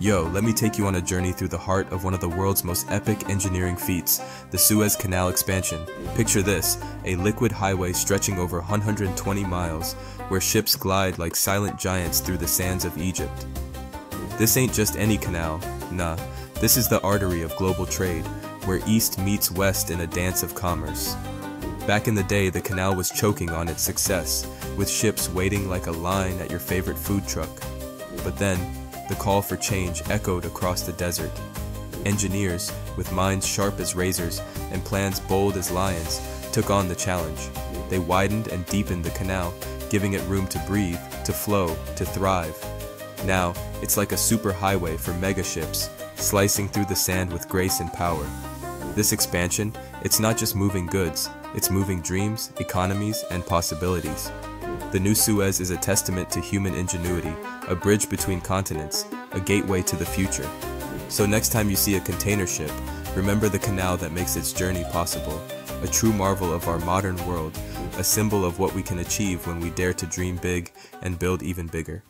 Yo, let me take you on a journey through the heart of one of the world's most epic engineering feats, the Suez Canal expansion. Picture this, a liquid highway stretching over 120 miles, where ships glide like silent giants through the sands of Egypt. This ain't just any canal, nah, this is the artery of global trade, where east meets west in a dance of commerce. Back in the day, the canal was choking on its success, with ships waiting like a line at your favorite food truck. But then, the call for change echoed across the desert. Engineers, with minds sharp as razors and plans bold as lions, took on the challenge. They widened and deepened the canal, giving it room to breathe, to flow, to thrive. Now, it's like a superhighway for megaships, slicing through the sand with grace and power. This expansion, it's not just moving goods, it's moving dreams, economies, and possibilities. The new Suez is a testament to human ingenuity, a bridge between continents, a gateway to the future. So next time you see a container ship, remember the canal that makes its journey possible, a true marvel of our modern world, a symbol of what we can achieve when we dare to dream big and build even bigger.